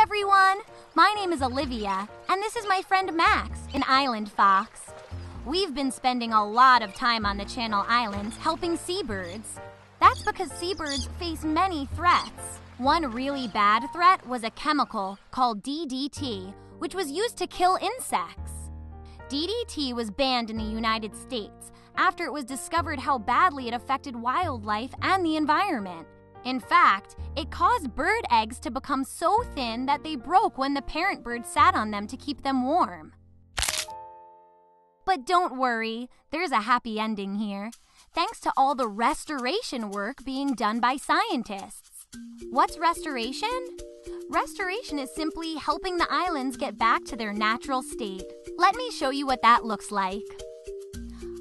Everyone. My name is Olivia, and this is my friend Max, an island fox. We've been spending a lot of time on the Channel Islands helping seabirds. That's because seabirds face many threats. One really bad threat was a chemical called DDT, which was used to kill insects. DDT was banned in the United States after it was discovered how badly it affected wildlife and the environment. In fact, it caused bird eggs to become so thin that they broke when the parent bird sat on them to keep them warm. But don't worry, there's a happy ending here, thanks to all the restoration work being done by scientists. What's restoration? Restoration is simply helping the islands get back to their natural state. Let me show you what that looks like.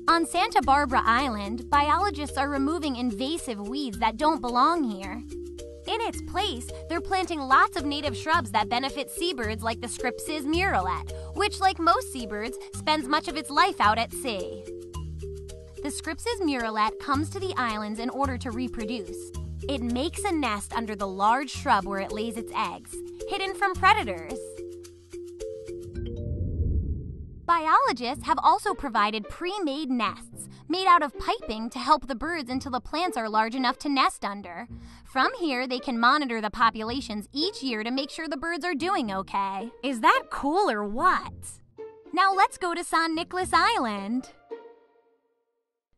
On Santa Barbara Island, biologists are removing invasive weeds that don't belong here. In its place, they're planting lots of native shrubs that benefit seabirds like the Scripps's murrelet, which, like most seabirds, spends much of its life out at sea. The Scripps's murrelet comes to the islands in order to reproduce. It makes a nest under the large shrub where it lays its eggs, hidden from predators. Biologists have also provided pre made nests made out of piping to help the birds until the plants are large enough to nest under. From here, they can monitor the populations each year to make sure the birds are doing okay. Is that cool or what? Now let's go to San Nicolas Island.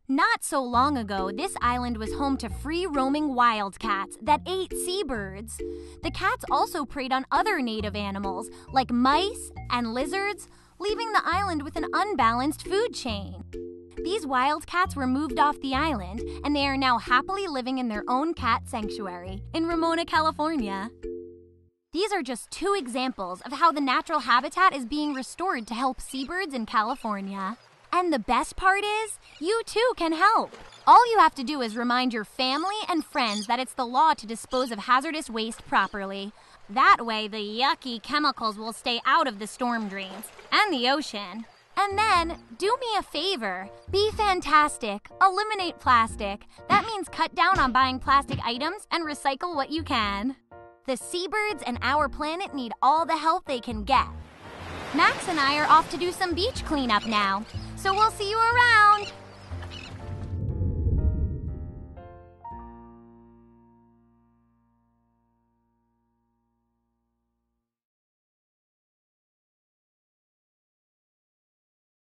Not so long ago, this island was home to free roaming wildcats that ate seabirds. The cats also preyed on other native animals like mice and lizards, leaving the island with an unbalanced food chain. These wildcats were moved off the island, and they are now happily living in their own cat sanctuary in Ramona, California. These are just two examples of how the natural habitat is being restored to help seabirds in California. And the best part is, you too can help. All you have to do is remind your family and friends that it's the law to dispose of hazardous waste properly. That way, the yucky chemicals will stay out of the storm drains and the ocean. And then, do me a favor. Be fantastic. Eliminate plastic. That means cut down on buying plastic items and recycle what you can. The seabirds and our planet need all the help they can get. Max and I are off to do some beach cleanup now, so we'll see you around.